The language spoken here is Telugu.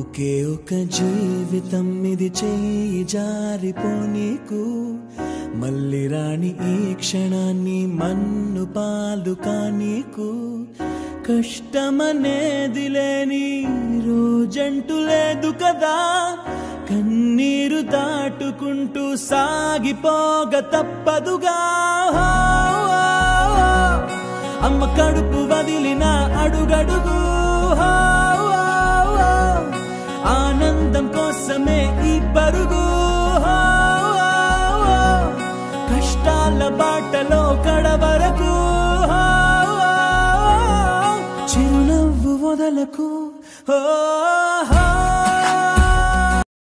ఒకే ఒక జీవితం ఇది చేయి జారిపోనీకు. మళ్ళీ రాణి ఈ క్షణాన్ని మన్ను పాలు కానీకు. కష్టమనేది లేని రోజంటూ లేదు కదా. కన్నీరు దాటుకుంటూ సాగిపోగ తప్పదుగా. అమ్మ కడుపు వదిలిన అడుగడుగు. ఆనందం కోసమే ఈ పరుగు. కష్టాల బాటలో కడవరకు. చిరునవ్వు వదలకు. ఓ